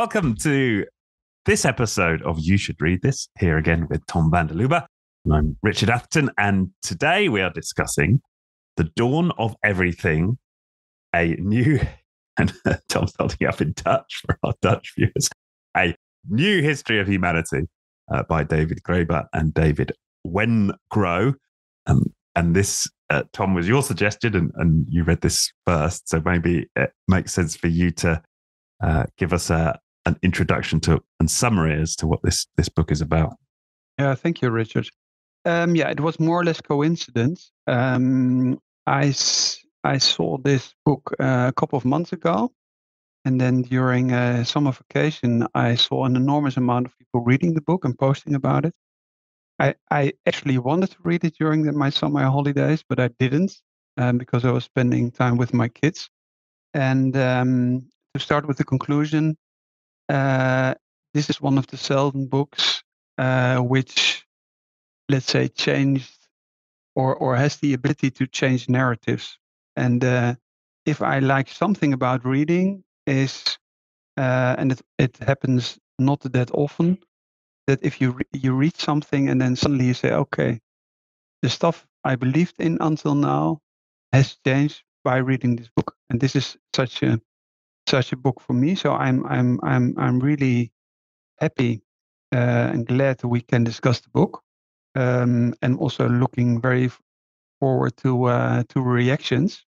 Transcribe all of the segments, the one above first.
Welcome to this episode of You Should Read This, here again with Tom van der Lubbe. I'm Richard Atherton, and today we are discussing The Dawn of Everything, a new, and Tom's holding up in Dutch for our Dutch viewers, a new history of humanity uh, by David Graeber and David Wengrow. Um, and this, uh, Tom, was your suggestion, and, and you read this first. So maybe it makes sense for you to uh, give us a, an introduction to and summary as to what this, this book is about. Yeah, thank you, Richard. Um, yeah, it was more or less coincidence. Um, I, I saw this book uh, a couple of months ago. And then during a summer vacation, I saw an enormous amount of people reading the book and posting about it. I, I actually wanted to read it during the, my summer holidays, but I didn't um, because I was spending time with my kids. And um, to start with the conclusion, this is one of the seldom books uh, which, let's say, changed or or has the ability to change narratives. And uh, if I like something about reading, is uh, and it it happens not that often that if you re- you read something and then suddenly you say, okay, the stuff I believed in until now has changed by reading this book, and this is such a such a book for me. So I'm I'm I'm I'm really happy uh, and glad that we can discuss the book, um, and also looking very forward to uh, to reactions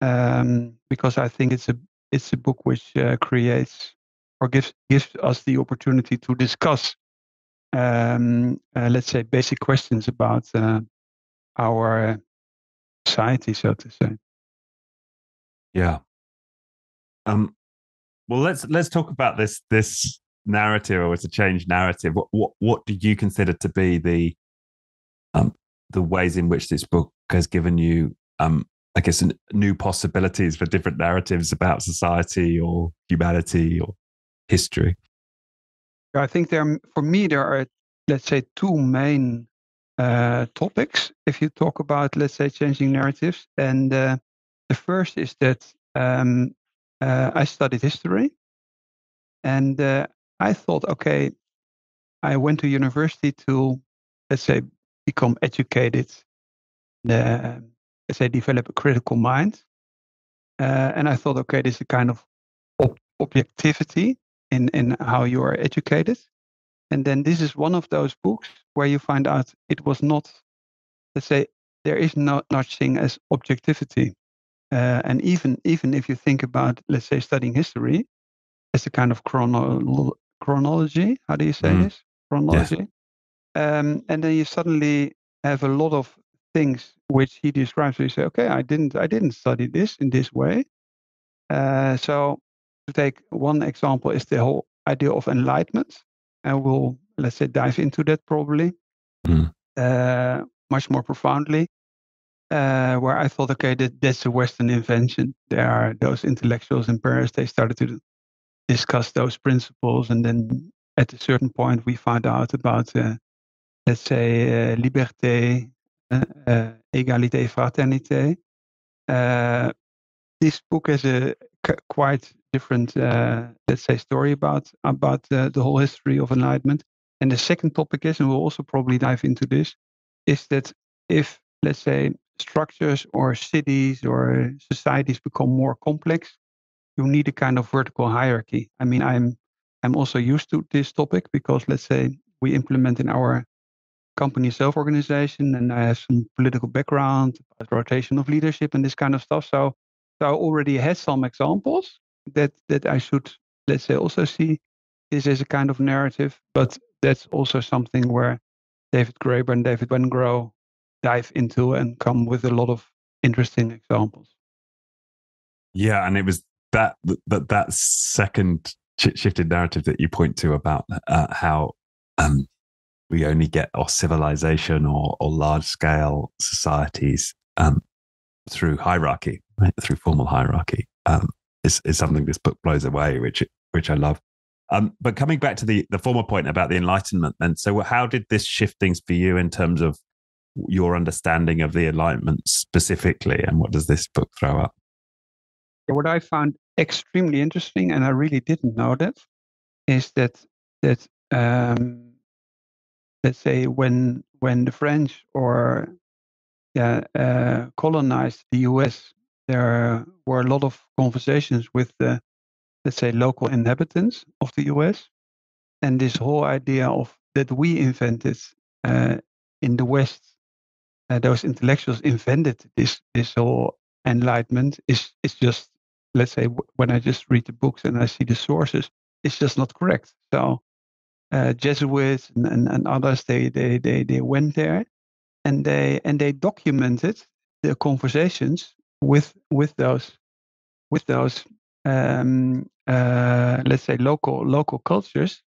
um, because I think it's a it's a book which uh, creates or gives gives us the opportunity to discuss, um, uh, let's say, basic questions about uh, our society, so to say. Yeah. Um. Well, let's let's talk about this this narrative or it's a change narrative. What what what do you consider to be the um the ways in which this book has given you um I guess, new possibilities for different narratives about society or humanity or history? I think there, for me, there are, let's say, two main uh, topics. If you talk about, let's say, changing narratives, and uh, the first is that um, uh, I studied history, and uh, I thought, okay, I went to university to, let's say, become educated uh, say, develop a critical mind. Uh, and I thought, okay, this is a kind of ob- objectivity in, in how you are educated. And then this is one of those books where you find out it was not, let's say, there is no such thing as objectivity. Uh, and even even if you think about, let's say, studying history as a kind of chrono- chronology, how do you say mm. this? Chronology. Um, and then you suddenly have a lot of things which he describes. So you say, okay, I didn't, I didn't study this in this way. Uh, so to take one example is the whole idea of enlightenment, and we'll let's say dive into that probably mm. uh, much more profoundly. Uh, where I thought, okay, that, that's a Western invention. There are those intellectuals in Paris. They started to discuss those principles, and then at a certain point, we found out about, uh, let's say, uh, liberté, uh, Egalité, Fraternité. Uh, this book has a quite different, uh, let's say, story about about the whole history of enlightenment. And the second topic is, and we'll also probably dive into this, is that if let's say structures or cities or societies become more complex, you need a kind of vertical hierarchy. I mean, I'm I'm also used to this topic because let's say we implement in our company self-organization and I have some political background, rotation of leadership and this kind of stuff. So, so I already had some examples that that I should let's say also see this as a kind of narrative, but that's also something where David Graeber and David Wengrow dive into and come with a lot of interesting examples. Yeah, and it was that that that second shifted narrative that you point to about uh, how um, we only get our civilization or, or large scale societies um, through hierarchy, right? through formal hierarchy, um, is, is something this book blows away, which which I love. Um, but coming back to the the former point about the Enlightenment, then, so how did this shift things for you in terms of your understanding of the Enlightenment specifically, and what does this book throw up? What I found extremely interesting, and I really didn't know that, is that that um, let's say when when the French or yeah uh, colonized the U.S., there were a lot of conversations with the let's say local inhabitants of the U.S. And this whole idea of that we invented uh, in the West, uh, those intellectuals invented this this whole enlightenment is is just let's say when I just read the books and I see the sources, it's just not correct. So uh, Jesuits and, and, and, others they, they they they went there and they and they documented the conversations with with those with those um, uh, let's say local local cultures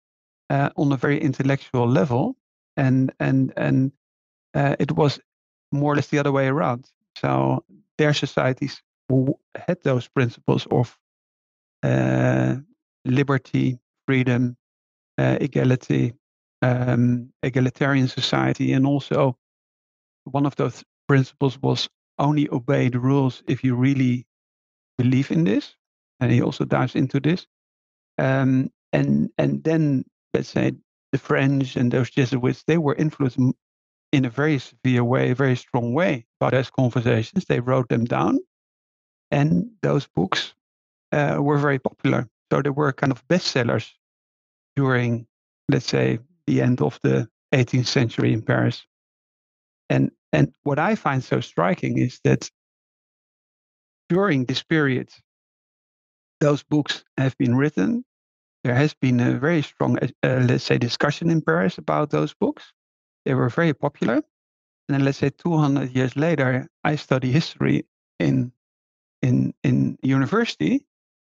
uh, on a very intellectual level and and and uh, it was more or less the other way around so their societies had those principles of uh, liberty, freedom, uh, equality, um, egalitarian society, and also one of those principles was only obey the rules if you really believe in this. And he also dives into this. Um, and and then let's say the French and those Jesuits, they were influenced in a very severe way, very strong way by those conversations. They wrote them down and those books uh, were very popular. So they were kind of bestsellers during, let's say, the end of the 18th century in Paris. And and what I find so striking is that during this period, those books have been written. There has been a very strong, uh, let's say, discussion in Paris about those books. They were very popular. And then, let's say, 200 years later, I study history in in in university,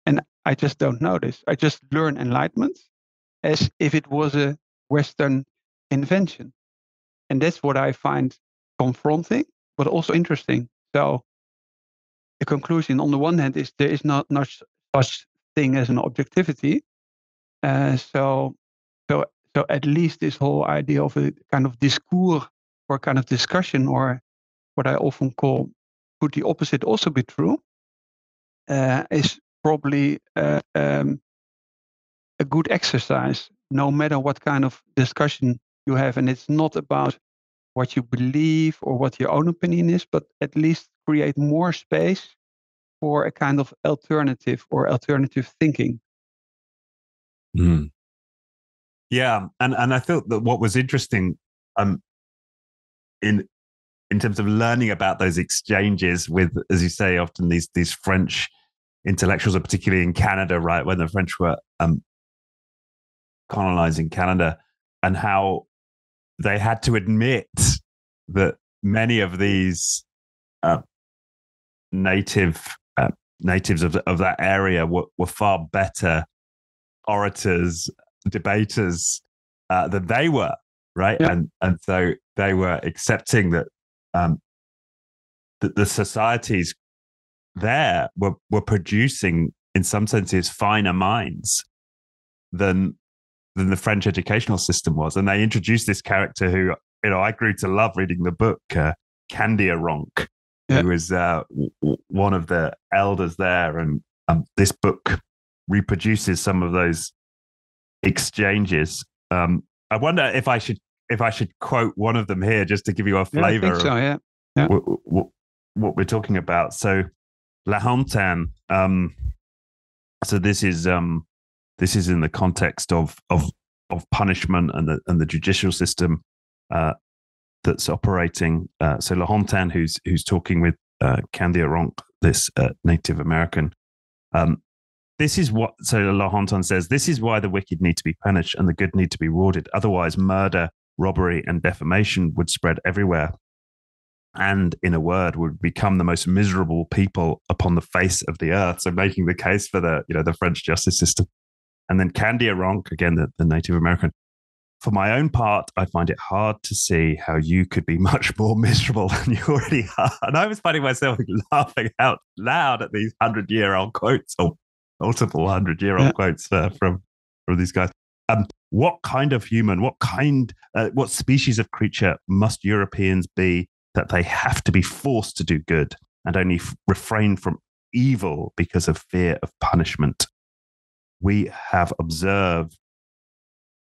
and I just don't know this. I just learn enlightenment as if it was a Western invention, and that's what I find confronting, but also interesting. So, the conclusion on the one hand is there is not not such thing as an objectivity. Uh, so, so so at least this whole idea of a kind of discourse or kind of discussion, or what I often call could the opposite also be true? uh, is probably uh, um, a good exercise, no matter what kind of discussion you have. And it's not about what you believe or what your own opinion is, but at least create more space for a kind of alternative or alternative thinking. Mm. Yeah, and and I thought that what was interesting, um, in in terms of learning about those exchanges with, as you say, often these these French intellectuals, particularly in Canada, right when the French were um, colonizing Canada, and how they had to admit that many of these uh, native uh, natives of, of that area were, were far better orators, debaters uh, than they were, right? Yeah. And and so they were accepting that um, that the societies there were were producing, in some senses, finer minds than than the French educational system was. And they introduced this character who, you know, I grew to love reading the book, uh, Kandiaronk, yeah. who was uh, w- one of the elders there. And um, this book reproduces some of those exchanges. Um, I wonder if I should if I should quote one of them here just to give you a flavor yeah, so, yeah. yeah. What, what, what, we're talking about. So La Hontan. Um, so this is um, this is in the context of of of punishment and the and the judicial system uh, that's operating. Uh, so La Hontan, who's who's talking with uh, Kandiaronk, this uh, Native American. Um, this is what so La Hontan says. This is why the wicked need to be punished and the good need to be rewarded. Otherwise, murder, robbery, and defamation would spread everywhere and in a word would become the most miserable people upon the face of the earth so making the case for the you know the french justice system and then Kandiaronk again the, the native american for my own part i find it hard to see how you could be much more miserable than you already are and i was finding myself laughing out loud at these 100 year old quotes or multiple 100 year old yeah. quotes uh, from from these guys um, what kind of human what kind uh, what species of creature must europeans be that they have to be forced to do good and only f- refrain from evil because of fear of punishment. We have observed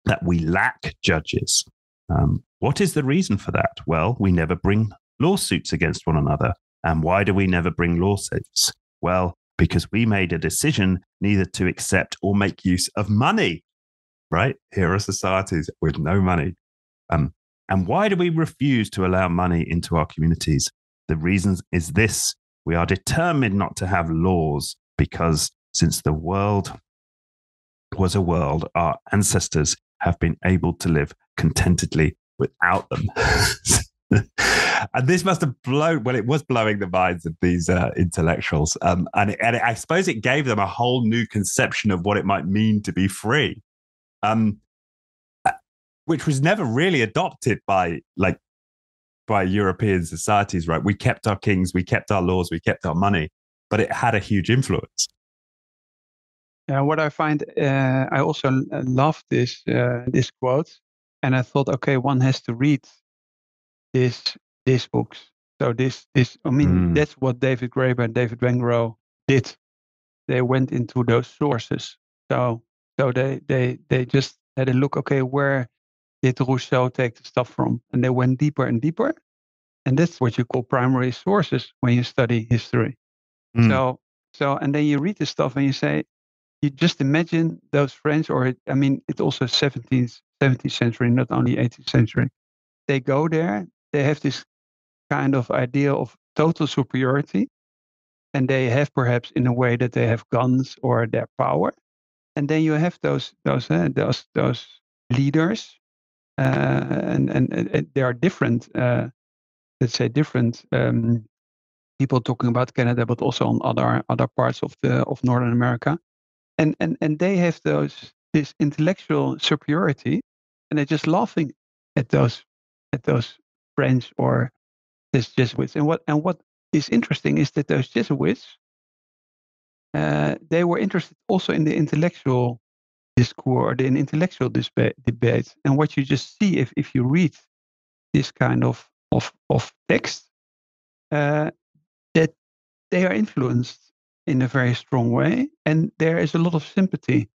that we lack judges. Um, what is the reason for that? Well, we never bring lawsuits against one another. And why do we never bring lawsuits? Well, because we made a decision neither to accept or make use of money, right? Here are societies with no money. Um, and why do we refuse to allow money into our communities? The reason is this we are determined not to have laws because since the world was a world, our ancestors have been able to live contentedly without them. and this must have blown, well, it was blowing the minds of these uh, intellectuals. Um, and, it, and it, I suppose it gave them a whole new conception of what it might mean to be free, um, uh, which was never really adopted by like by European societies, right? We kept our kings, we kept our laws, we kept our money, but it had a huge influence. Yeah, what I find, uh, I also love this uh, this quote, and I thought, okay, one has to read this these books. So this this, I mean, mm. that's what David Graeber and David Wengrow did. They went into those sources. So so they they they just had a look. Okay, where did Rousseau take the stuff from? And they went deeper and deeper. And that's what you call primary sources when you study history. Mm. So so and then you read the stuff and you say, you just imagine those French, or I mean, it's also 17th, 17th century, not only 18th century. They go there, they have this kind of idea of total superiority, and they have perhaps in a way that they have guns or their power, and then you have those those uh, those those leaders, uh, and, and, and are different, uh, let's say, different um, people talking about Canada, but also on other other parts of the of Northern America. And and and they have those this intellectual superiority and they're just laughing at those at those french or these jesuits and what and what is interesting is that those jesuits uh, they were interested also in the intellectual discourse the intellectual debate and what you just see if, if you read this kind of of, of text uh, that they are influenced in a very strong way, and there is a lot of sympathy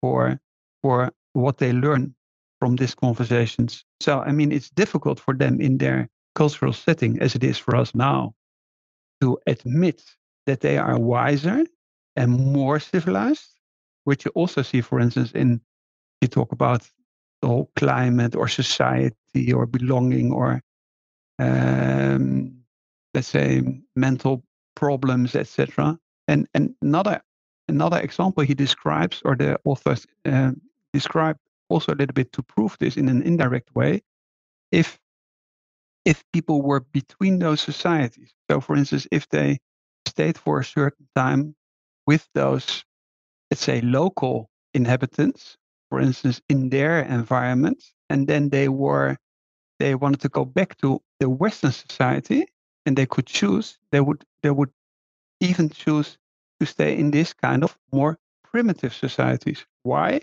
for for what they learn from these conversations. So I mean, it's difficult for them in their cultural setting, as it is for us now, to admit that they are wiser and more civilized, which you also see, for instance, in you talk about the whole climate or society or belonging or um, let's say mental problems, etc. And, and another another example he describes, or the authors uh, describe also a little bit to prove this in an indirect way, if if people were between those societies. So, for instance, if they stayed for a certain time with those, let's say, local inhabitants, for instance, in their environment, and then they were they wanted to go back to the Western society, and they could choose, they would they would even choose to stay in this kind of more primitive societies. Why?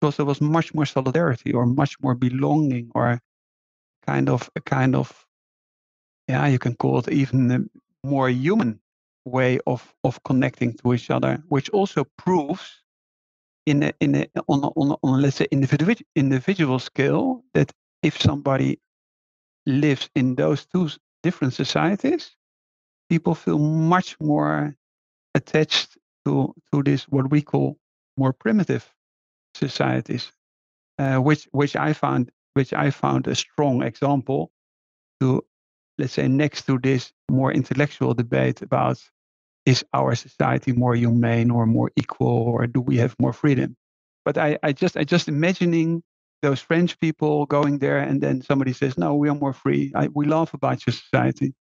Because there was much more solidarity or much more belonging or kind of a kind of yeah, you can call it even a more human way of of connecting to each other, which also proves in a, in a, on, a, on, a, on let's say individual individual scale that if somebody lives in those two different societies, people feel much more attached to to this what we call more primitive societies, uh, which which I found which I found a strong example to let's say next to this more intellectual debate about is our society more humane or more equal or do we have more freedom? But i, I just i just imagining those french people going there and then somebody says no we are more free. I, we laugh about your society.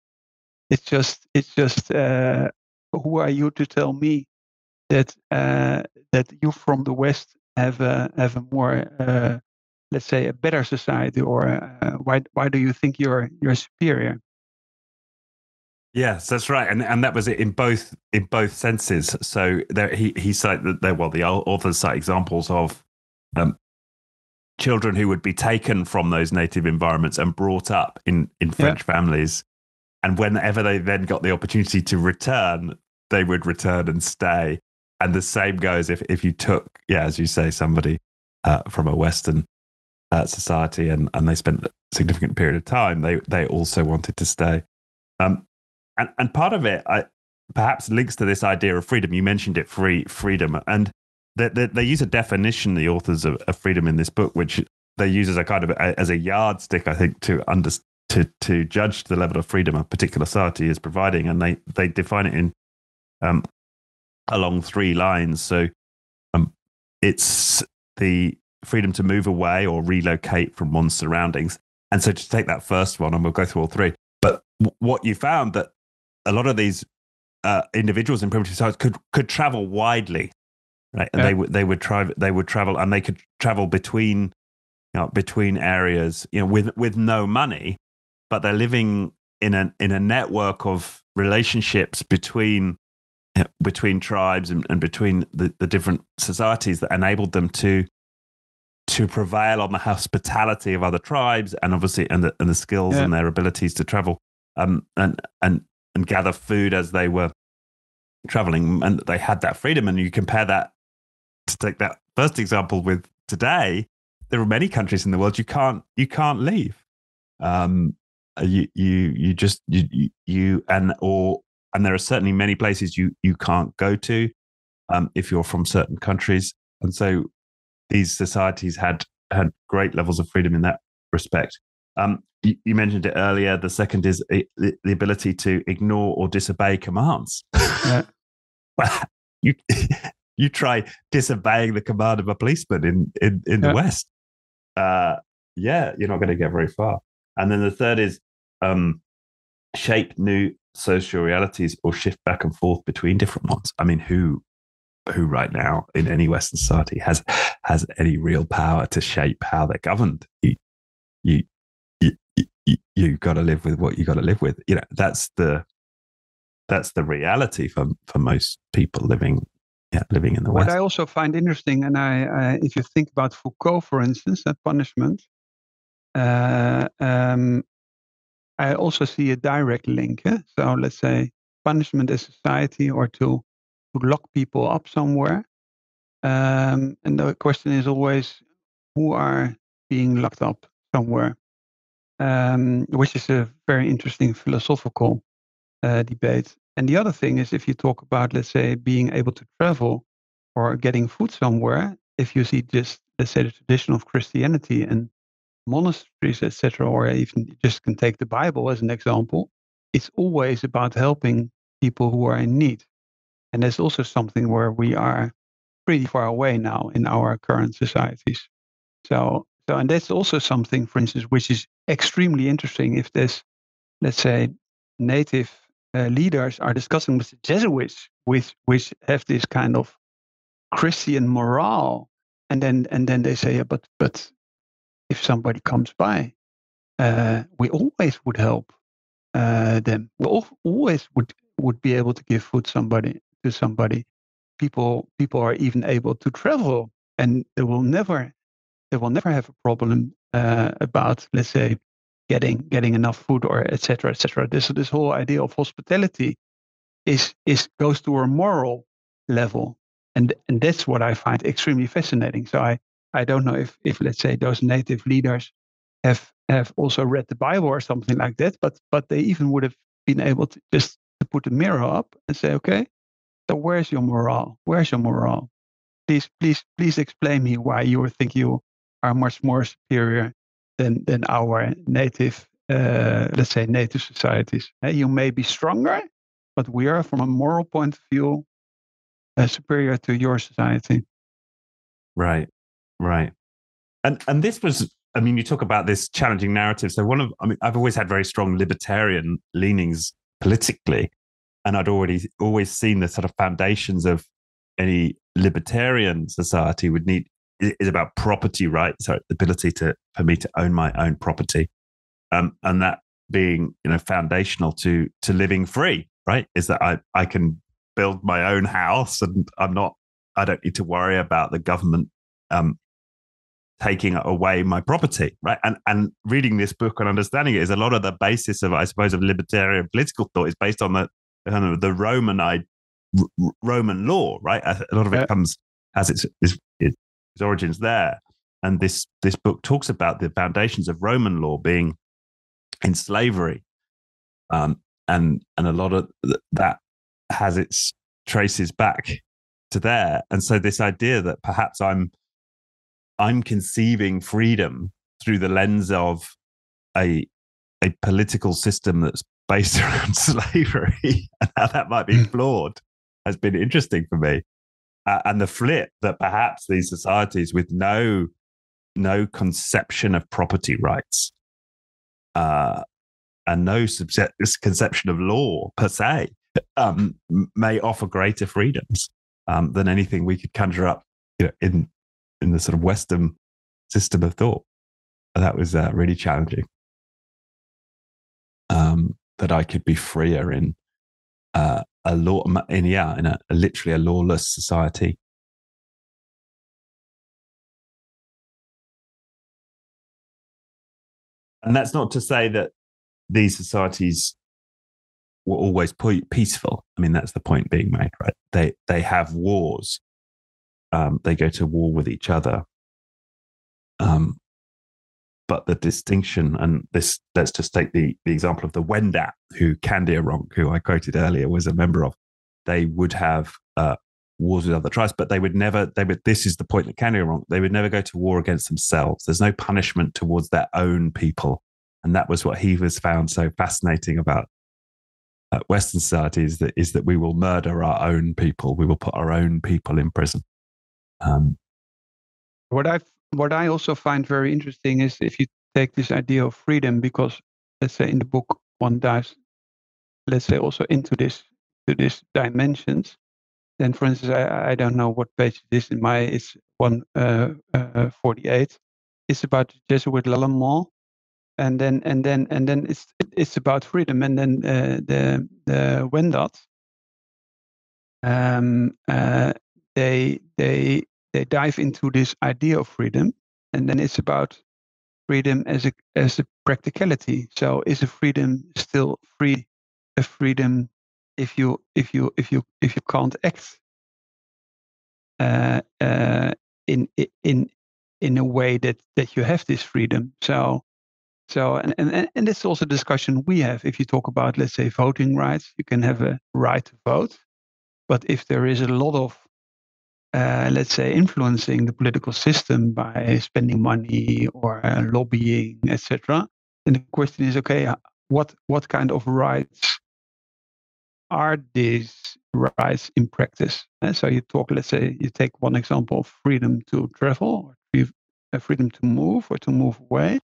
It's just it's just uh, who are you to tell me that uh, that you from the West have a have a more uh, let's say a better society, or uh, why why do you think you're you're superior? Yes, that's right, and and that was it in both in both senses. So there, he he cited that there. Well, the authors cite examples of um, children who would be taken from those native environments and brought up in in French yeah. families, and whenever they then got the opportunity to return, they would return and stay. And the same goes if, if you took, yeah, as you say, somebody uh, from a Western uh, society and, and they spent a significant period of time, they, they also wanted to stay. Um, and, and part of it I, perhaps links to this idea of freedom. You mentioned it, free freedom. And they, they, they use a definition, the authors of, of, freedom in this book, which they use as a kind of a, as a yardstick, I think, to under, to to judge the level of freedom a particular society is providing, and they they define it in um, along three lines. So um, it's the freedom to move away or relocate from one's surroundings. And so to take that first one, and we'll go through all three. But w- what you found that a lot of these uh, individuals in primitive societies could could travel widely, right? And yeah. they would they would try they would travel and they could travel between you know, between areas, you know, with with no money, but they're living in a in a network of relationships between between tribes and, and between the, the different societies that enabled them to to prevail on the hospitality of other tribes and obviously and the, and the skills yeah. and their abilities to travel um, and and and gather food as they were traveling. And they had that freedom. And you compare that to take that first example with today there are many countries in the world you can't you can't leave. Um, you you you just you you and or and there are certainly many places you you can't go to um, if you're from certain countries. And so these societies had had great levels of freedom in that respect um, you, you, mentioned it earlier the second is the, the, ability to ignore or disobey commands yeah. you you try disobeying the command of a policeman in in, in yeah. the west uh, yeah you're not going to get very far and then the third is um, shape new social realities or shift back and forth between different ones. I mean, who who right now in any Western society has has any real power to shape how they're governed? You you you, you, you got to live with what you got to live with. You know, that's the that's the reality for for most people living yeah, living in the West. What I also find interesting, and I, uh, if you think about Foucault, for instance, that punishment, uh, um, I also see a direct link. Eh? So let's say punishment in society or to, to lock people up somewhere. Um, and the question is always who are being locked up somewhere, um, which is a very interesting philosophical uh, debate. And the other thing is if you talk about, let's say, being able to travel or getting food somewhere, if you see just, let's say, the tradition of Christianity and monasteries, etc., or even just can take the Bible as an example, it's always about helping people who are in need. And that's also something where we are pretty far away now in our current societies. So, so and that's also something, for instance, which is extremely interesting. If this, let's say, native uh, leaders are discussing with the Jesuits, which which have this kind of Christian morale, and then and then they say, yeah, but but if somebody comes by, uh, we always would help uh, them. We always would would be able to give food somebody to somebody. People people are even able to travel, and they will never they will never have a problem uh, about let's say getting getting enough food or etc etc. This this whole idea of hospitality is is goes to a moral level, and and that's what I find extremely fascinating. So I I don't know if, if let's say those native leaders have have also read the Bible or something like that, but but they even would have been able to just to put a mirror up and say, okay, so where's your morale? Where's your morale? Please, please, please explain me why you think you are much more superior than than our native, uh, let's say, native societies. You may be stronger, but we are, from a moral point of view, uh, superior to your society. Right. Right. And and this was I mean, you talk about this challenging narrative. So one of I mean, I've always had very strong libertarian leanings politically. And I'd already always seen the sort of foundations of any libertarian society would need is about property rights, so the ability to for me to own my own property. Um, and that being, you know, foundational to to living free, right? Is that I, I can build my own house and I'm not I don't need to worry about the government um, taking away my property, right? And and reading this book and understanding it is a lot of the basis of, I suppose, of libertarian political thought is based on the kind of the Roman I, Roman law, right? A lot of it comes has its, its its origins there, and this this book talks about the foundations of Roman law being in slavery, um, and and a lot of th- that has its traces back to there. And so this idea that perhaps I'm I'm conceiving freedom through the lens of a a political system that's based around slavery and how that might be hmm. flawed has been interesting for me. Uh, and the flip that perhaps these societies with no no conception of property rights uh, and no subse- conception of law per se um, may offer greater freedoms um, than anything we could conjure up you know, in in the sort of Western system of thought. And that was uh, really challenging. Um, that I could be freer in uh, a law in yeah in a, a literally a lawless society. And that's not to say that these societies were always peaceful. I mean, that's the point being made, right? They they have wars. Um, they go to war with each other. Um, but the distinction, and this, let's just take the, the example of the Wendat, who Kandiaronk, who I quoted earlier, was a member of. They would have uh, wars with other tribes, but they would never, they would, this is the point that Kandiaronk, they would never go to war against themselves. There's no punishment towards their own people. And that was what he was found so fascinating about uh, Western society is that, is that we will murder our own people. We will put our own people in prison. Um, what I what I also find very interesting is if you take this idea of freedom, because let's say in the book one dives, let's say also into this to these dimensions. Then, for instance, I, I don't know what page it is in my it's one uh, uh, forty eight. It's about Jesuit Lalemant, and then and then and then it's it's about freedom, and then uh, the the Wendat. Um, uh, they they they dive into this idea of freedom, and then it's about freedom as a as a practicality. So is a freedom still free? A freedom if you if you if you if you can't act uh, uh, in in in a way that that you have this freedom. So so and and and this is also a discussion we have. If you talk about let's say voting rights, you can have a right to vote, but if there is a lot of uh, let's say, influencing the political system by spending money or uh, lobbying, etc. And the question is, okay, what what kind of rights are these rights in practice? And so you talk, let's say, you take one example of freedom to travel, or uh, freedom to move, or to move away,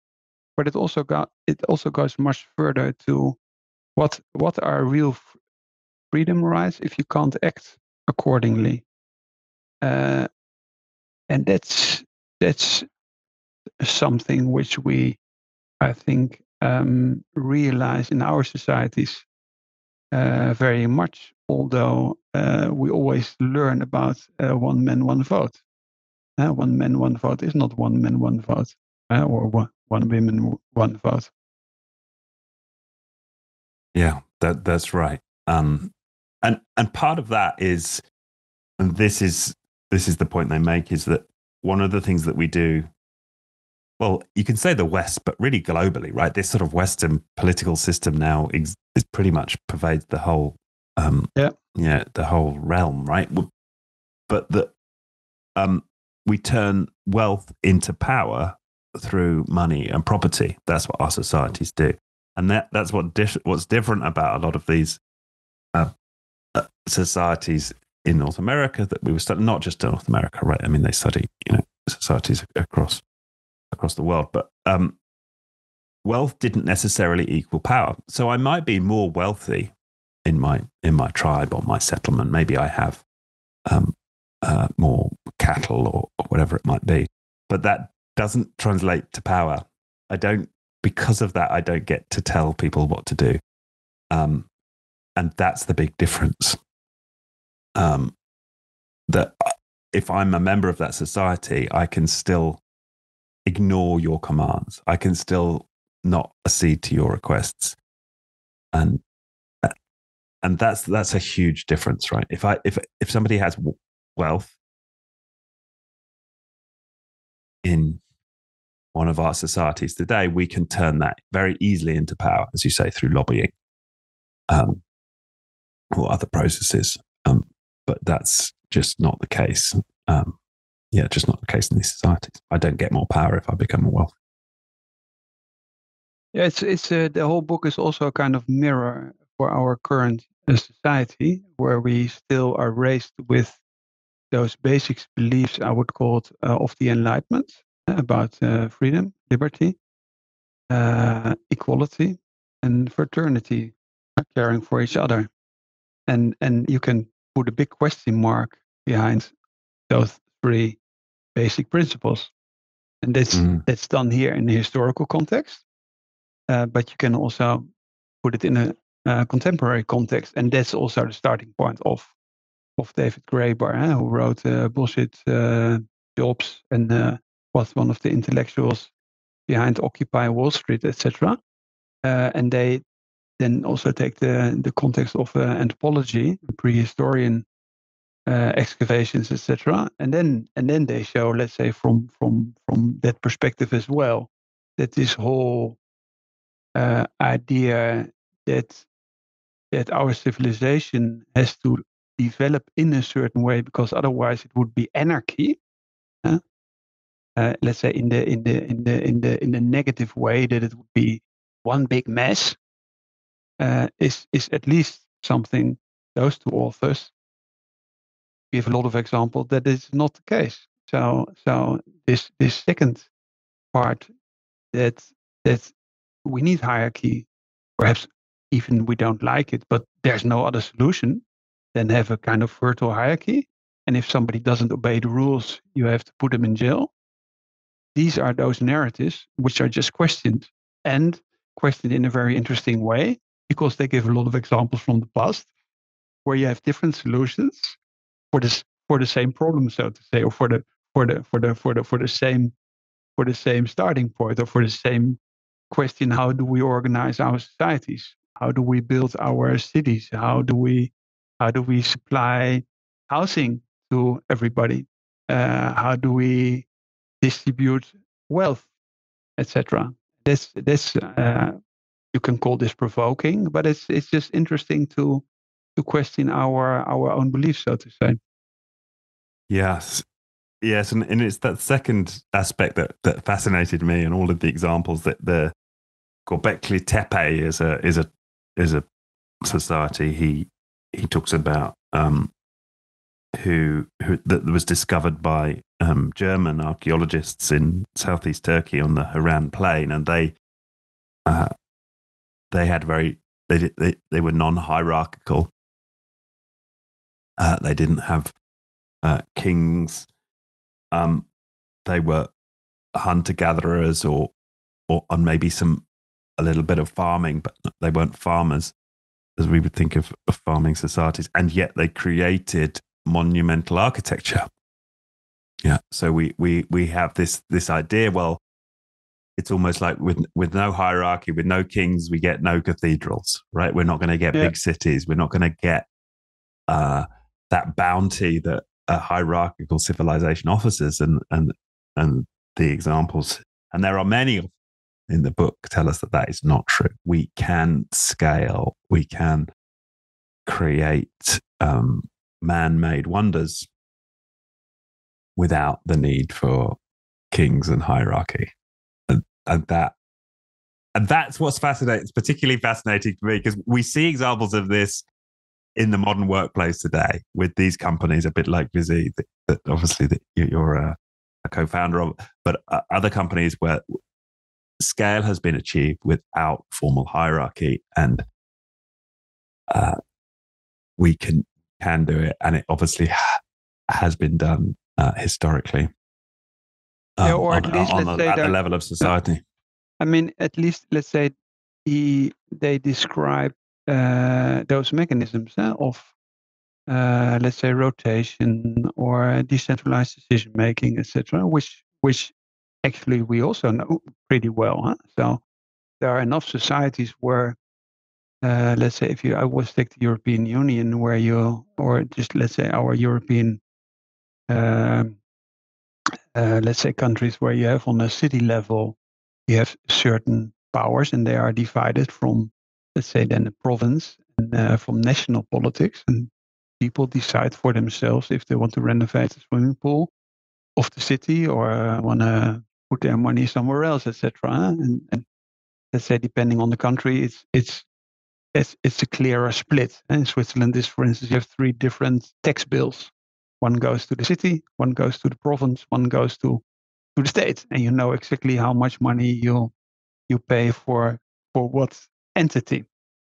but it also got it also goes much further to what what are real freedom rights if you can't act accordingly uh, and that's that's something which we, I think, um, realize in our societies uh, very much. Although uh, we always learn about uh, one man, one vote. Uh, one man, one vote is not one man, one vote, uh, or one, one woman, one vote. Yeah, that that's right. Um, and and part of that is, and this is this is the point they make is that one of the things that we do well you can say the west but really globally right? This sort of western political system now is, is pretty much pervades the whole um yeah. yeah the whole realm right? But that um we turn wealth into power through money and property. That's what our societies do. And that that's what what's different about a lot of these uh, uh, societies in North America that we were studying, not just North America, right? I mean, they study, you know, societies across across the world, but um, wealth didn't necessarily equal power. So I might be more wealthy in my in my tribe or my settlement. Maybe I have um, uh, more cattle or, or whatever it might be, but that doesn't translate to power. I don't because of that. I don't get to tell people what to do, um, and that's the big difference um, that if I'm a member of that society, I can still ignore your commands. I can still not accede to your requests, and and that's that's a huge difference, right? If I if if somebody has wealth in one of our societies today, we can turn that very easily into power, as you say, through lobbying um, or other processes. Um, but that's just not the case. Um, yeah, just not the case in these societies. I don't get more power if I become more wealthy. Yeah, it's it's uh, the whole book is also a kind of mirror for our current uh, society, where we still are raised with those basic beliefs. I would call it uh, of the Enlightenment uh, about uh, freedom, liberty, uh, equality, and fraternity, caring for each other, and and you can put a big question mark behind those three basic principles, and that's mm. that's done here in the historical context uh, but you can also put it in a uh, contemporary context, and that's also the starting point of of David Graeber, eh, who wrote uh, Bullshit uh, Jobs and uh, was one of the intellectuals behind Occupy Wall Street, etc. Uh, and they then also take the the context of anthropology, prehistorian excavations, etc. And then and then they show, let's say, from from from that perspective as well, that this whole uh, idea that that our civilization has to develop in a certain way because otherwise it would be anarchy. Huh? Uh, let's say in the in the in the in the in the negative way that it would be one big mess uh, is is at least something those two authors give a lot of examples that is not the case. So so this this second part that that we need hierarchy. Perhaps even we don't like it, but there's no other solution than have a kind of virtual hierarchy. And if somebody doesn't obey the rules, you have to put them in jail. These are those narratives which are just questioned and questioned in a very interesting way because they give a lot of examples from the past where you have different solutions for this for the same problem, so to say, or for the for the for the for the for the same for the same starting point or for the same question how do we organize our societies? How do we build our cities? How do we how do we supply housing to everybody? Uh, how do we distribute wealth etc this this uh, you can call this provoking but it's it's just interesting to to question our our own beliefs so to say. Yes. Yes and, and it's that second aspect that that fascinated me and all of the examples that the Göbekli Tepe is a is a is a society he he talks about um, who who that was discovered by um, German archaeologists in southeast Turkey on the Harran Plain, and they uh, they had very they they they were non hierarchical. Uh, they didn't have uh, kings. Um, they were hunter gatherers, or or and maybe some a little bit of farming, but they weren't farmers as we would think of, of farming societies. And yet they created monumental architecture. Yeah. So we we we have this this idea. Well, it's almost like with with no hierarchy, with no kings, we get no cathedrals, right? We're not going to get yeah. big cities. We're not going to get uh, that bounty that a hierarchical civilization offers, and and and the examples, and there are many in the book tell us that that is not true. We can scale, we can create um, man made wonders without the need for kings and hierarchy. And, that and that's what's fascinating. It's particularly fascinating to me because we see examples of this in the modern workplace today with these companies, a bit like that, that obviously that you're a, a, co-founder of, but uh, other companies where scale has been achieved without formal hierarchy, and uh, we can can do it, and it obviously has been done uh, historically. Um, yeah, or at least on, let's the, say at the level of society. I mean, at least let's say he, they describe uh, those mechanisms eh, of, uh, let's say, rotation or decentralized decision making, etc., which which actually we also know pretty well. Huh? So there are enough societies where, uh, let's say, if you I was take the European Union, where you or just let's say our European uh, uh, let's say, countries where you have on a city level, you have certain powers and they are divided from, let's say, then the province and uh, from national politics. And people decide for themselves if they want to renovate the swimming pool of the city or uh, want to put their money somewhere else, etc. And, and let's say, depending on the country, it's it's it's, it's a clearer split. In Switzerland, is for instance, you have three different tax bills. One goes to the city, one goes to the province, one goes to to the state, and you know exactly how much money you you pay for for what entity.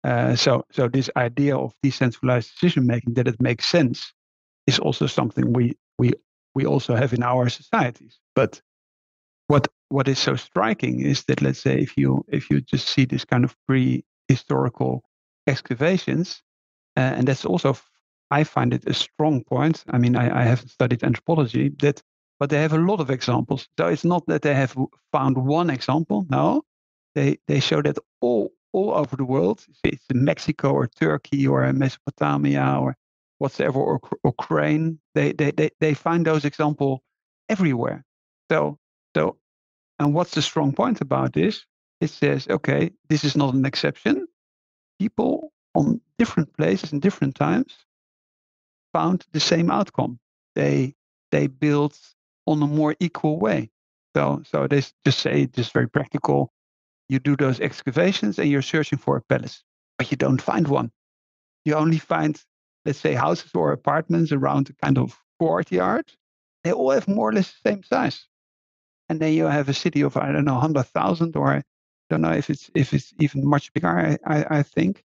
Uh, so so this idea of decentralized decision making that it makes sense is also something we we we also have in our societies. But what what is so striking is that let's say if you if you just see this kind of prehistorical excavations, uh, and that's also I find it a strong point. I mean, I, I haven't studied anthropology that, but they have a lot of examples. So it's not that they have found one example. No, they they show that all all over the world. It's in Mexico or Turkey or Mesopotamia or whatever or Ukraine. They they they they find those examples everywhere. So so, and what's the strong point about this? It says, okay, this is not an exception. People on different places and different times found the same outcome. They they built on a more equal way. So so they just say just very practical. You do those excavations and you're searching for a palace, but you don't find one. You only find, let's say, houses or apartments around a kind of courtyard. They all have more or less the same size. And then you have a city of I don't know, hundred thousand, or I don't know if it's if it's even much bigger. I I, I think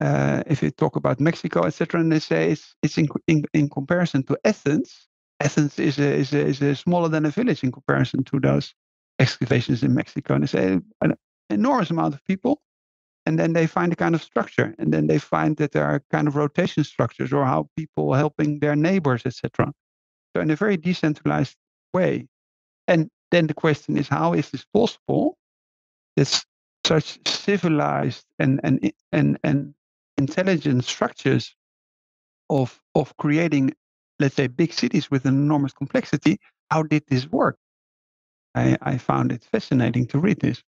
uh, if you talk about Mexico, etc., and they say it's, it's in, in, in comparison to Athens, Athens is a, is, a, is a smaller than a village in comparison to those excavations in Mexico. And they say an enormous amount of people. And then they find a kind of structure. And then they find that there are kind of rotation structures or how people helping their neighbors, etc. So in a very decentralized way. And then the question is, how is this possible? It's such civilized and and and and intelligent structures of of creating, let's say, big cities with an enormous complexity. How did this work? I, I found it fascinating to read this.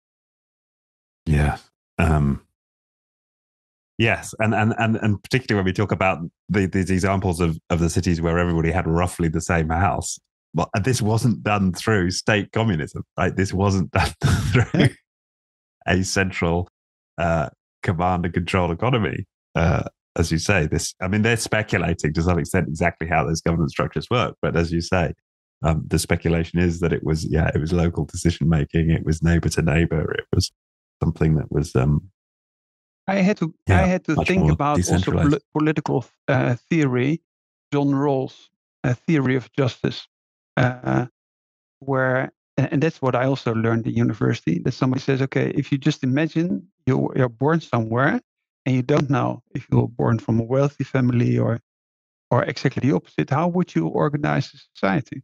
Yeah. Um, yes, and, and and and particularly when we talk about the, these examples of of the cities where everybody had roughly the same house. Well, this wasn't done through state communism, right? This wasn't done through a central uh, command and control economy uh, as you say, this, I mean, they're speculating to some extent exactly how those governance structures work. But as you say, um, the speculation is that it was, yeah, it was local decision making. It was neighbor to neighbor. It was something that was. Um, I had to, yeah, I had to think about also pol- political uh, theory, John Rawls' uh, theory of justice, uh, where, and that's what I also learned at university. That somebody says, okay, if you just imagine you, you're born somewhere and you don't know if you were born from a wealthy family or or exactly the opposite, how would you organize a society?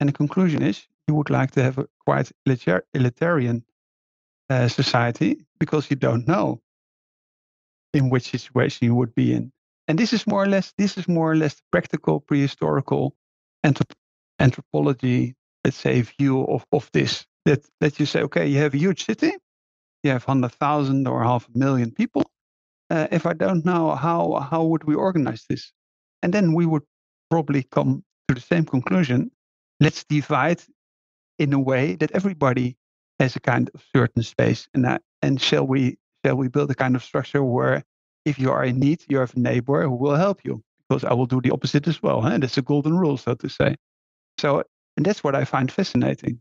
And the conclusion is you would like to have a quite elitarian uh, society because you don't know in which situation you would be in. And this is more or less this is more or less practical prehistorical anthrop- anthropology, let's say, view of, of this. That that you say, okay, you have a huge city, you have hundred thousand or half a million people, uh, if I don't know how how would we organize this, and then we would probably come to the same conclusion. Let's divide in a way that everybody has a kind of certain space, and that, and shall we shall we build a kind of structure where if you are in need, you have a neighbor who will help you because I will do the opposite as well. Huh? That's a golden rule, so to say. So, and that's what I find fascinating.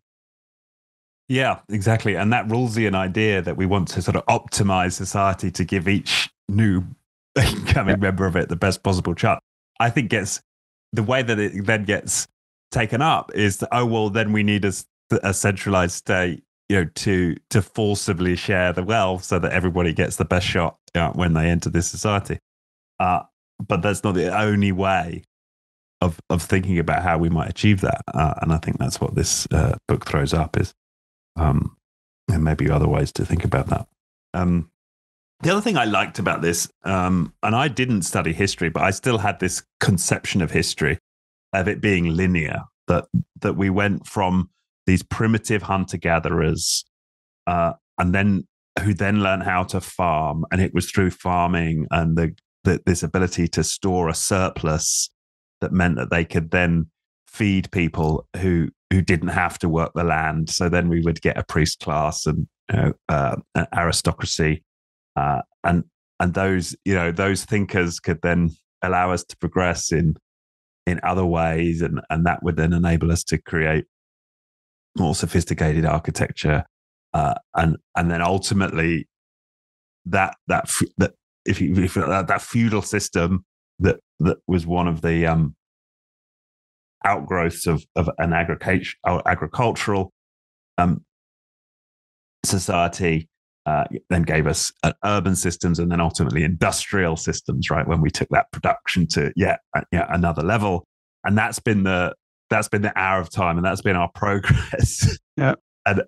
Yeah, exactly. And that Rawlsian idea that we want to sort of optimize society to give each new incoming yeah. member of it the best possible chance, I think gets the way that it then gets taken up is that, oh, well, then we need a, a centralized state you know to to forcibly share the wealth so that everybody gets the best shot when they enter this society uh, but that's not the only way of of thinking about how we might achieve that uh, and i think that's what this uh, book throws up is um, and maybe other ways to think about that. Um, the other thing I liked about this, um, and I didn't study history, but I still had this conception of history of it being linear. that that we went from these primitive hunter gatherers, uh, and then who then learned how to farm, and it was through farming and the, the this ability to store a surplus that meant that they could then feed people who who didn't have to work the land. So then we would get a priest class and you know, uh, an aristocracy, uh, and and those you know those thinkers could then allow us to progress in in other ways, and and that would then enable us to create more sophisticated architecture, uh, and and then ultimately that that that if you if that, that feudal system that that was one of the um, outgrowths of of an agriculture agricultural um, society uh, then gave us uh, urban systems and then ultimately industrial systems right when we took that production to yet uh, yeah, another level. And that's been the that's been the hour of time and that's been our progress. Yeah. And,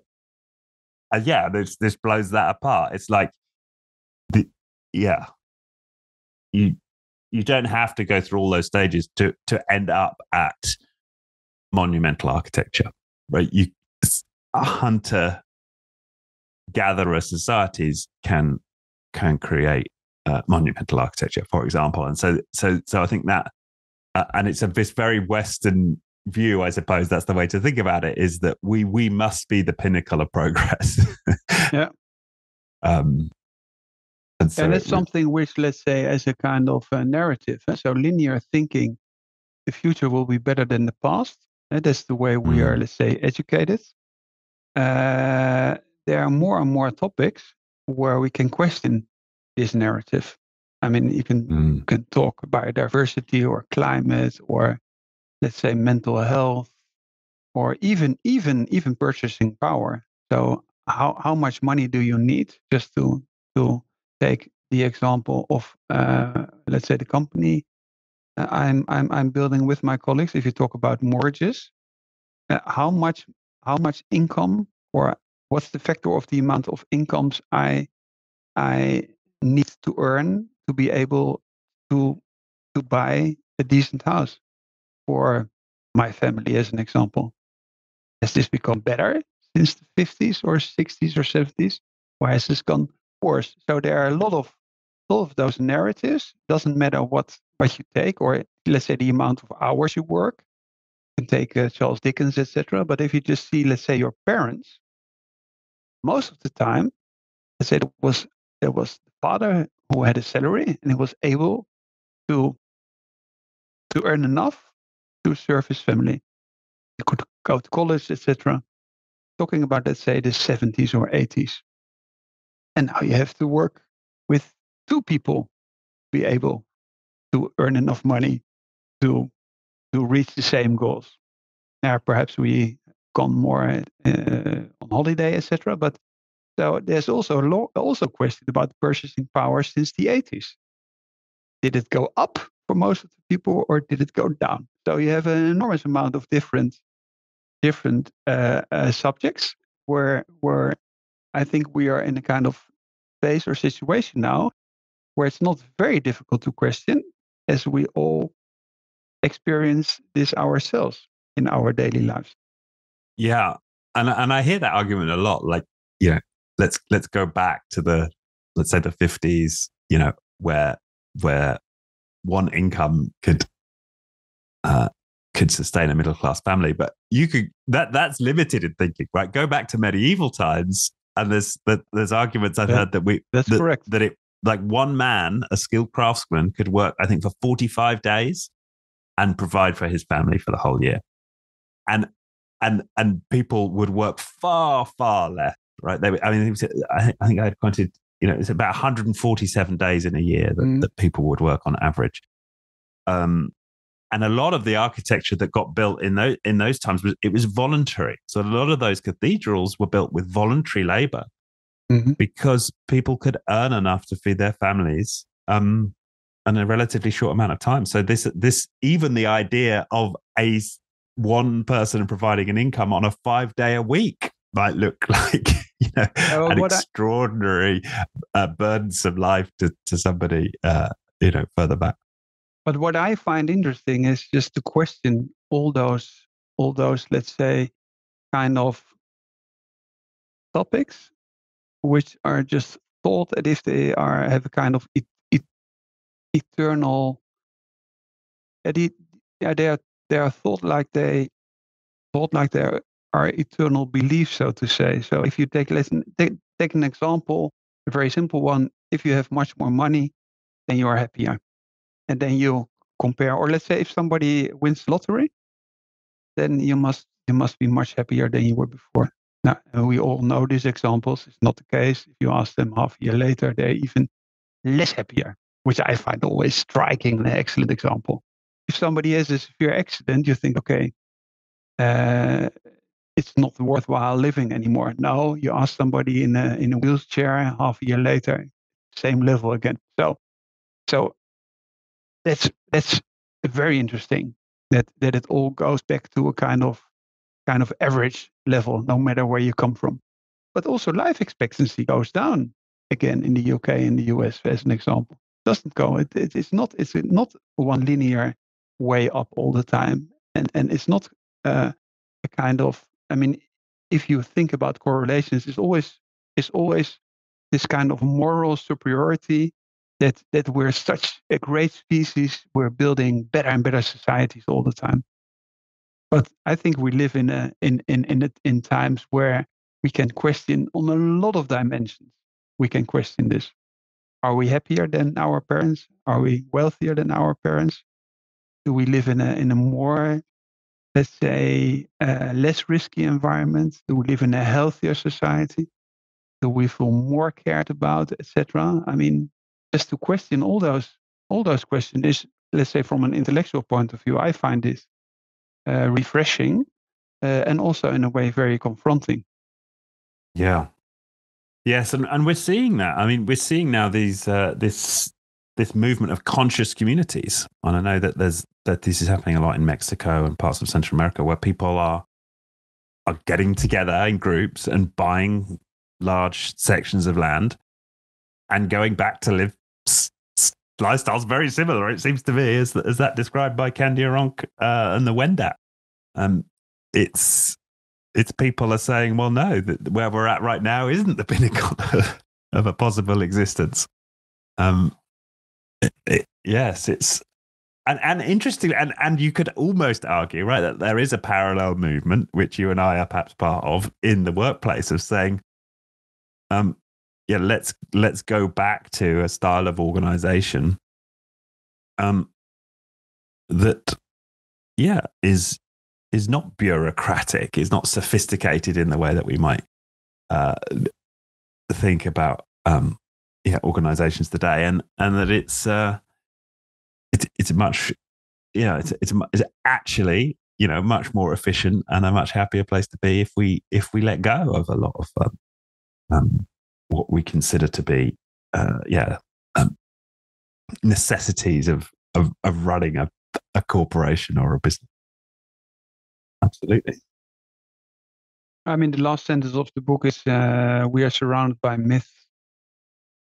and yeah this this blows that apart. It's like the yeah. You you don't have to go through all those stages to to end up at monumental architecture right? You a hunter gatherer societies can can create uh, monumental architecture, for example. And so, so, so I think that, uh, and it's a this very Western view, I suppose. That's the way to think about it: is that we we must be the pinnacle of progress. yeah. Um, and, so and it's it, something which, let's say, as a kind of a narrative. So linear thinking, the future will be better than the past. And that's the way we mm. are, let's say, educated. Uh, there are more and more topics where we can question this narrative. I mean, you can mm. you can talk biodiversity or climate or let's say mental health or even even even purchasing power. So how how much money do you need just to to take the example of uh, let's say the company uh, I'm I'm I'm building with my colleagues. If you talk about mortgages, uh, how much how much income or what's the factor of the amount of incomes I I need to earn to be able to to buy a decent house for my family as an example. Has this become better since the 50s or 60s or 70s? Or has this gone worse? So there are a lot of lot of those narratives. Doesn't matter what what you take, or let's say the amount of hours you work. You can take uh, Charles Dickens, etc. But if you just see, let's say, your parents, most of the time, I said it was there was the father who had a salary and he was able to to earn enough to serve his family. He could go to college, etc. Talking about let's say the 70s or 80s. And now you have to work with two people to be able to earn enough money to to reach the same goals. Now perhaps we gone more uh, on holiday, etc. But so there's also a lo- also question about purchasing power since the 80s. Did it go up for most of the people, or did it go down? So you have an enormous amount of different different uh, uh, subjects where where I think we are in a kind of phase or situation now where it's not very difficult to question, as we all experience this ourselves in our daily lives. Yeah, and and I hear that argument a lot. Like, you know, let's let's go back to the let's say the fifties. You know, where where one income could uh, could sustain a middle class family, but you could that that's limited in thinking, right? Go back to medieval times, and there's that there's arguments I've yeah, heard that we that's that, correct that it like one man, a skilled craftsman, could work I think for forty five days and provide for his family for the whole year. And and and people would work far far less right they i mean i think i had quoted you know it's about 147 days in a year that, mm. that people would work on average um and a lot of the architecture that got built in those in those times was it was voluntary so a lot of those cathedrals were built with voluntary labor mm-hmm. because people could earn enough to feed their families um in a relatively short amount of time so this this even the idea of a one person providing an income on a five day a week might look like you know uh, an extraordinary I, uh, burdensome life to, to somebody uh, you know further back but what i find interesting is just to question all those all those, let's say, kind of topics which are just thought as if they are have a kind of et- et- eternal. Yeah, they are they are thought like they thought like they are eternal beliefs, so to say. So if you take listen, take, take an example, a very simple one. If you have much more money, then you are happier, and then you compare. Or let's say if somebody wins lottery, then you must you must be much happier than you were before. Now, we all know these examples. It's not the case. If you ask them half a year later, they're even less happier, which I find always striking an excellent example. If somebody has a severe accident, you think, okay, uh, it's not worthwhile living anymore. No, you ask somebody in a in a wheelchair half a year later, same level again. So, so that's that's very interesting that that it all goes back to a kind of kind of average level, no matter where you come from. But also life expectancy goes down again in the UK and the US, as an example. It doesn't go. It, it, it's not. It's not one linear way up all the time, and and it's not uh, a kind of. I mean, if you think about correlations, it's always it's always this kind of moral superiority that that we're such a great species. We're building better and better societies all the time. But I think we live in a, in in in in times where we can question on a lot of dimensions. We can question this: Are we happier than our parents? Are we wealthier than our parents? Do we live in a in a more, let's say, uh, less risky environment? Do we live in a healthier society? Do we feel more cared about, etc.? I mean, just to question all those all those questions is, let's say, from an intellectual point of view, I find this uh, refreshing uh, and also in a way very confronting. Yeah. Yes, and, and we're seeing that. I mean, we're seeing now these uh, this this movement of conscious communities, and I know that there's that this is happening a lot in Mexico and parts of Central America, where people are are getting together in groups and buying large sections of land and going back to live lifestyles very similar, it seems to me, as, as that described by Kandiaronk uh, and the Wendat. Um, it's it's people are saying, well, no, that where we're at right now isn't the pinnacle of a possible existence. Um, it, yes, it's and and interesting, and and you could almost argue, right, that there is a parallel movement which you and I are perhaps part of in the workplace of saying, um, yeah, let's let's go back to a style of organization um, that yeah is is not bureaucratic, is not sophisticated in the way that we might uh, think about um, yeah organizations today, and and that it's uh, it's it's much yeah it's it's it's actually you know much more efficient and a much happier place to be if we if we let go of a lot of um, um, what we consider to be, uh, yeah, um, necessities of, of, of running a, a corporation or a business. Absolutely. I mean, the last sentence of the book is uh, we are surrounded by myth.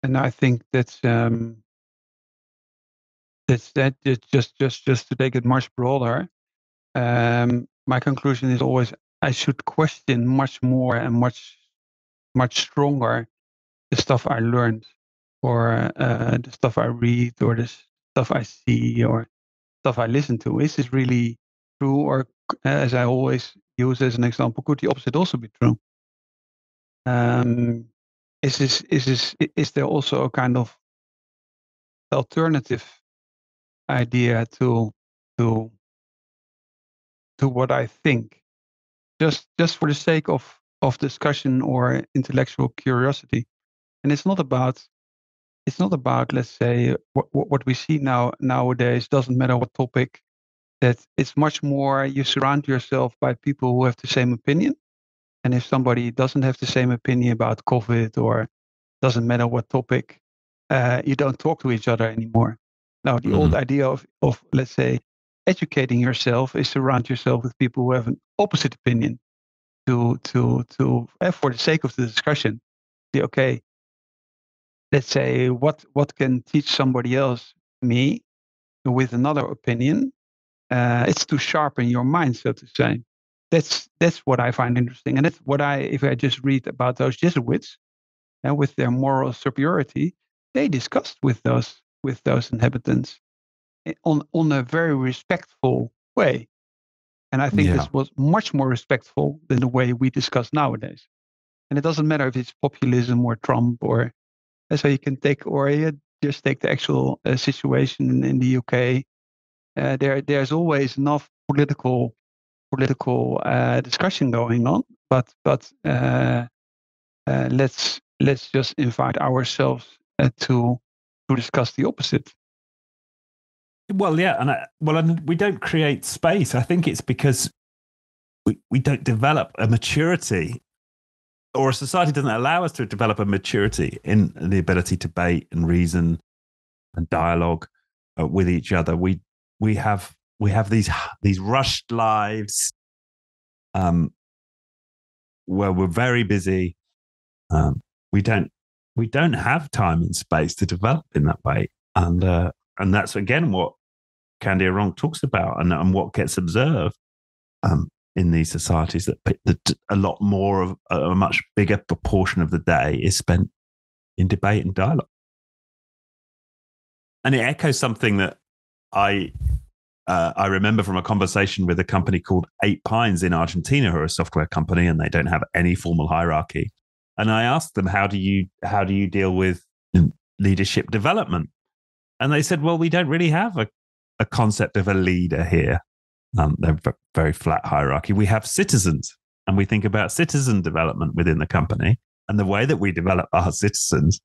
And I think that's um, that's that just just just to take it much broader. Um, my conclusion is always I should question much more and much much stronger the stuff I learned or uh, the stuff I read or the stuff I see or stuff I listen to. Is this really true? Or as I always use as an example, could the opposite also be true? Um, is this is this is there also a kind of alternative idea to to to what I think, just just for the sake of of discussion or intellectual curiosity? and it's not about it's not about let's say what, what we see now nowadays doesn't matter what topic that it's much more you surround yourself by people who have the same opinion and if somebody doesn't have the same opinion about covid or doesn't matter what topic uh, you don't talk to each other anymore. Now the mm-hmm. old idea of, of let's say educating yourself is surround yourself with people who have an opposite opinion to to to uh, for the sake of the discussion. Say okay let's say what what can teach somebody else me with another opinion? Uh, it's to sharpen your mind so to say that's that's what I find interesting, and that's what I if I just read about those Jesuits and uh, with their moral superiority, they discussed with those with those inhabitants eh, on on a very respectful way, and I think yeah. this was much more respectful than the way we discuss nowadays. And it doesn't matter if it's populism or Trump or so you can take or you just take the actual uh, situation in, in, the UK. Uh, there there's always enough political political uh, discussion going on, but but uh, uh, let's let's just invite ourselves uh, to to discuss the opposite. Well, yeah, and I, well, and we don't create space. I think it's because we, we don't develop a maturity, or a society doesn't allow us to develop a maturity in the ability to debate and reason and dialogue uh, with each other. We we have we have these these rushed lives um, where we're very busy. Um, we don't we don't have time and space to develop in that way, and uh, and that's again what Kandiaronk talks about, and, and what gets observed um, in these societies that, that a lot more of a much bigger proportion of the day is spent in debate and dialogue, and it echoes something that I uh, I remember from a conversation with a company called Eight Pines in Argentina, who are a software company, and they don't have any formal hierarchy. And I asked them, "How do you how do you deal with leadership development?" And they said, "Well, we don't really have a, a concept of a leader here. Um, they're very flat hierarchy. We have citizens, and we think about citizen development within the company. And the way that we develop our citizens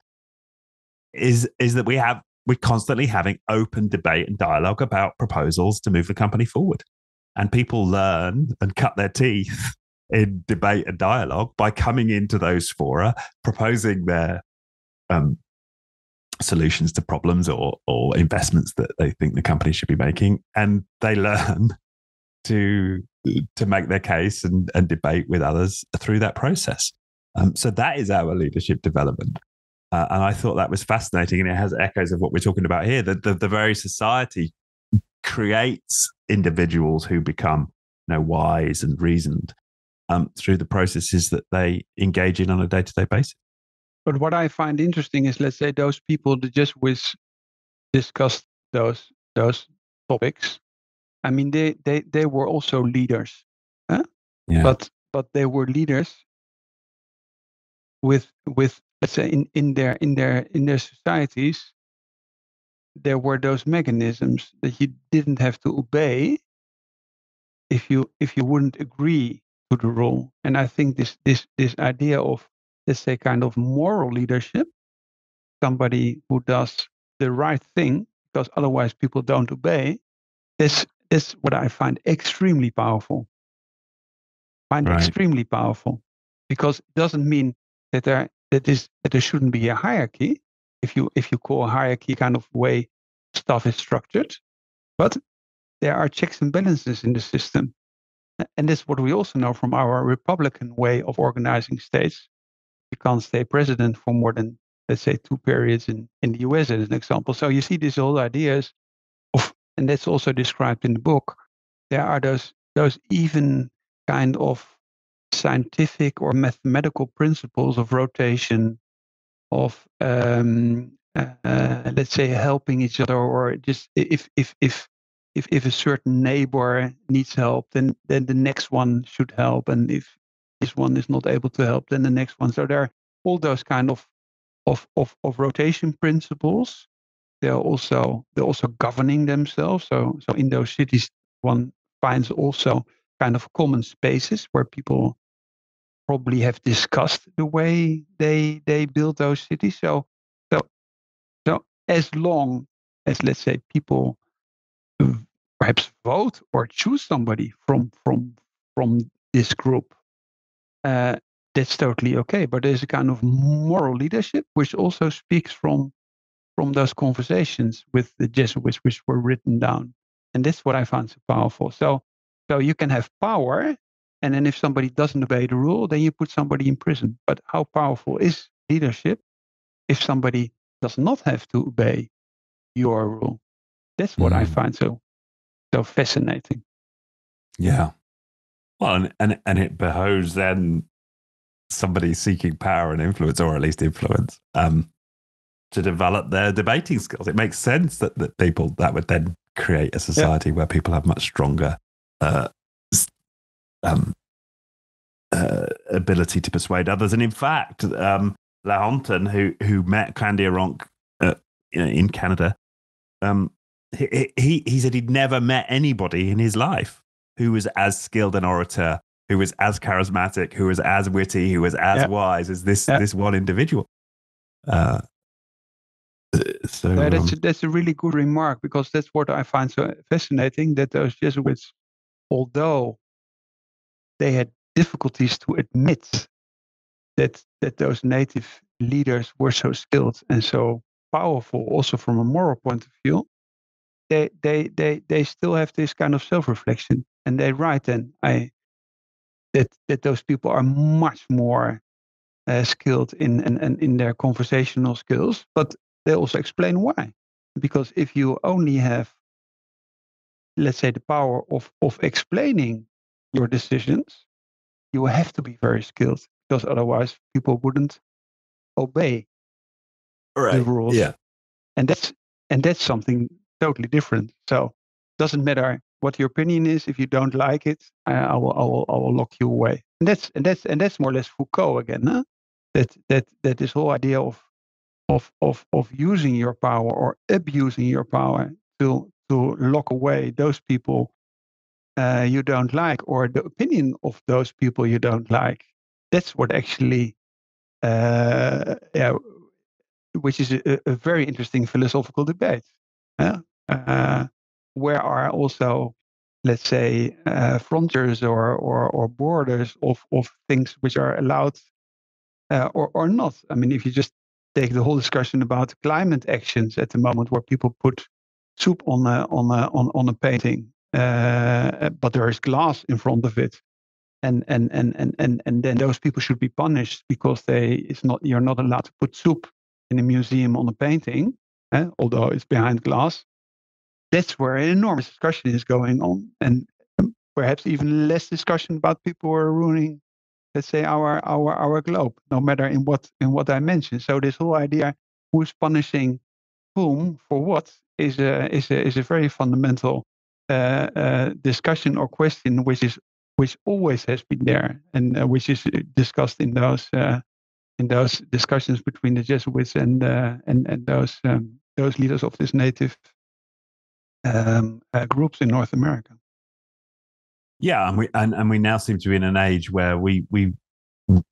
is is that we have we're constantly having open debate and dialogue about proposals to move the company forward. And people learn and cut their teeth in debate and dialogue by coming into those fora, proposing their um, solutions to problems or, or investments that they think the company should be making. And they learn to to make their case and, and debate with others through that process. Um, so that is our leadership development. Uh, and I thought that was fascinating. And it has echoes of what we're talking about here. That the, the very society creates individuals who become you know, wise and reasoned um, through the processes that they engage in on a day to day basis. But what I find interesting is, let's say, those people that just with discussed those those topics. I mean, they they they were also leaders, huh? yeah. but but they were leaders with with let's say uh, in, in their in their in their societies there were those mechanisms that you didn't have to obey if you if you wouldn't agree to the rule and i think this this this idea of let's say kind of moral leadership somebody who does the right thing because otherwise people don't obey this is what i find extremely powerful find right. extremely powerful because it doesn't mean that there that is that there shouldn't be a hierarchy. If you if you call a hierarchy kind of way stuff is structured but there are checks and balances in the system. And this is what we also know from our republican way of organizing states. You can't stay president for more than let's say two periods in, in the us as an example. So you see these old ideas of and that's also described in the book. There are those those even kind of scientific or mathematical principles of rotation, of um, uh, let's say helping each other, or just if if if if if a certain neighbor needs help, then then the next one should help, and if this one is not able to help, then the next one. So there are all those kind of of of, of rotation principles. They're also they're also governing themselves. So so in those cities, one finds also kind of common spaces where people probably have discussed the way they they build those cities. So so so as long as let's say people perhaps vote or choose somebody from from from this group, uh, that's totally okay. But there's a kind of moral leadership which also speaks from from those conversations with the Jesuits, which were written down, and that's what I found so powerful. So so you can have power and then if somebody doesn't obey the rule, then you put somebody in prison. But how powerful is leadership if somebody does not have to obey your rule? That's what mm. I find so so fascinating. Yeah. Well, and, and, and it behoves then somebody seeking power and influence, or at least influence, um, to develop their debating skills. It makes sense that, that people that would then create a society yeah. where people have much stronger uh, um, uh, ability to persuade others. And in fact, um, Lahontan, who who met Kandiaronk uh, in Canada, um, he, he he said he'd never met anybody in his life who was as skilled an orator, who was as charismatic, who was as witty, who was as yep. wise as this yep. this one individual. Uh, so yeah, that's, um, a, that's a really good remark because that's what I find so fascinating that those Jesuits, although they had difficulties to admit that that those native leaders were so skilled and so powerful, also from a moral point of view, they they they they still have this kind of self-reflection, and they write then I that that those people are much more uh, skilled in, and in in their conversational skills, but they also explain why. Because if you only have, let's say, the power of of explaining your decisions, you have to be very skilled because otherwise people wouldn't obey right. the rules. Yeah. And that's and that's something totally different. So doesn't matter what your opinion is. If you don't like it, I, I will I will I will lock you away. And that's and that's and that's more or less Foucault again. Huh? That that that this whole idea of of of of using your power or abusing your power to to lock away those people uh, you don't like or the opinion of those people you don't like. That's what actually, uh, yeah, which is a, a, very interesting philosophical debate. Yeah? Uh, where are also, let's say, uh, frontiers or, or, or borders of, of things which are allowed uh, or, or not? I mean, if you just take the whole discussion about climate actions at the moment, where people put soup on a, on a, on, on a painting uh, but there is glass in front of it. And and and and and and then those people should be punished because they it's not you're not allowed to put soup in a museum on a painting eh, although it's behind glass. That's where an enormous discussion is going on and perhaps even less discussion about people who are ruining let's say our our our globe no matter in what in what dimension. So this whole idea who's punishing whom for what is a is a is a very fundamental uh, uh, discussion or question which is which always has been there and uh, which is discussed in those in those discussions between the Jesuits and and and those um, those leaders of this native um, groups in North America. Yeah, and we and, and we now seem to be in an age where we we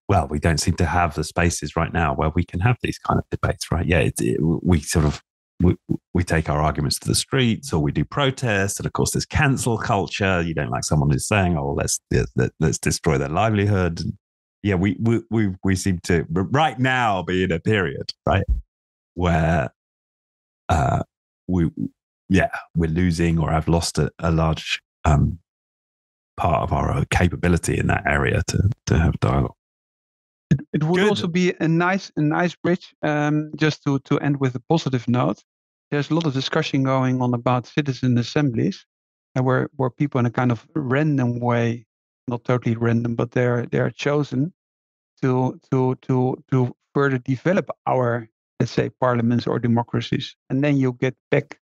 well we don't seem to have the spaces right now where we can have these kind of debates, right? Yeah, it, it, we sort of we, we take our arguments to the streets or we do protests. And of course, there's cancel culture. You don't like someone who's saying, oh, let's, let's destroy their livelihood. Yeah, we, we, we, we seem to right now be in a period, right, where uh, we, yeah, we're losing or have lost a, a large um, part of our capability in that area to, to have dialogue. It, it would Good. also be a nice a nice bridge um, just to, to end with a positive note. There's a lot of discussion going on about citizen assemblies and where, where people in a kind of random way, not totally random, but they're they're chosen to to to to further develop our let's say parliaments or democracies. And then you get back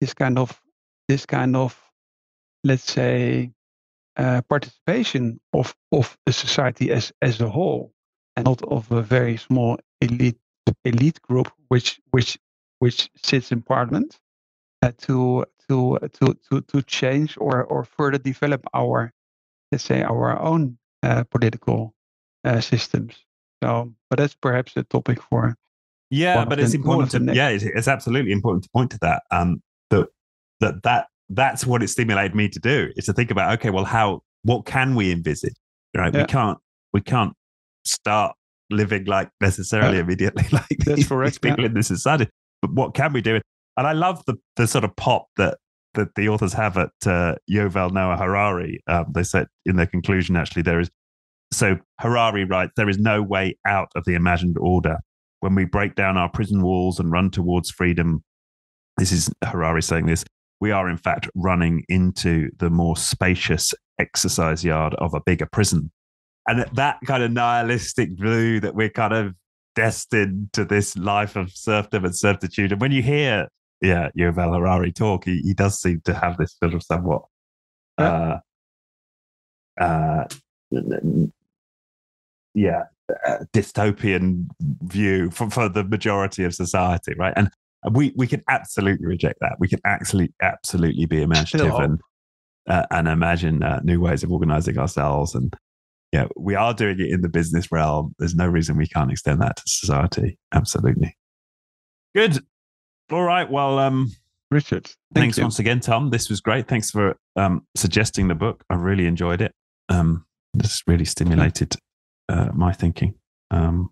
this kind of this kind of let's say uh, participation of of the society as as a whole and not of a very small elite elite group which which which sits in parliament uh, to to to to to change or or further develop our let's say our own uh, political uh, systems so but that's perhaps a topic for yeah but it's the, important to yeah it's, it's, absolutely important to point to that um that that that that's what it stimulated me to do is to think about okay well how what can we envisage right yeah. we can't we can't start living like necessarily uh, immediately like these, correct, people yeah. in this society. But what can we do? And I love the the sort of pop that that the authors have at uh, Yuval Noah Harari. Um, they said in their conclusion, actually, there is so Harari writes, there is no way out of the imagined order. When we break down our prison walls and run towards freedom, this is Harari saying this. we are in fact running into the more spacious exercise yard of a bigger prison. And that kind of nihilistic view that we're kind of destined to this life of serfdom and servitude. And when you hear, yeah, Yuval Harari talk, he, he does seem to have this sort of somewhat, uh, uh, yeah, uh, dystopian view for, for the majority of society, right? And we we can absolutely reject that. We can absolutely absolutely be imaginative and uh, and imagine uh, new ways of organizing ourselves. And yeah, we are doing it in the business realm. There's no reason we can't extend that to society. Absolutely. Good. All right. Well, um, Richard, thank thanks you. once again, Tom. This was great. Thanks for um, suggesting the book. I really enjoyed it. Um, this really stimulated uh, my thinking. Um,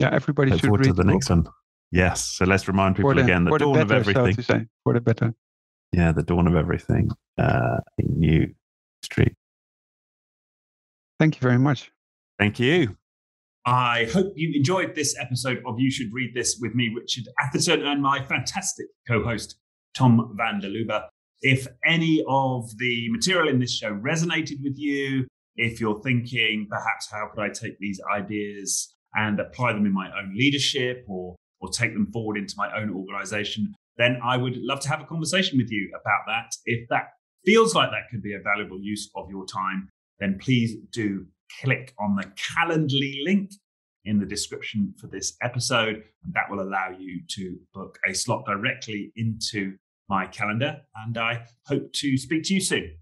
yeah, everybody should read to the, the next one. Yes. So let's remind people the, again the dawn better, of everything. So say, for the better. Yeah, the dawn of everything. Uh, a new street. Thank you very much. Thank you. I hope you enjoyed this episode of You Should Read This with me, Richard Atherton, and my fantastic co host, Tom van der Lubbe. If any of the material in this show resonated with you, if you're thinking perhaps how could I take these ideas and apply them in my own leadership or or take them forward into my own organization, then I would love to have a conversation with you about that. If that feels like that could be a valuable use of your time, then please do click on the Calendly link in the description for this episode. And that will allow you to book a slot directly into my calendar. And I hope to speak to you soon.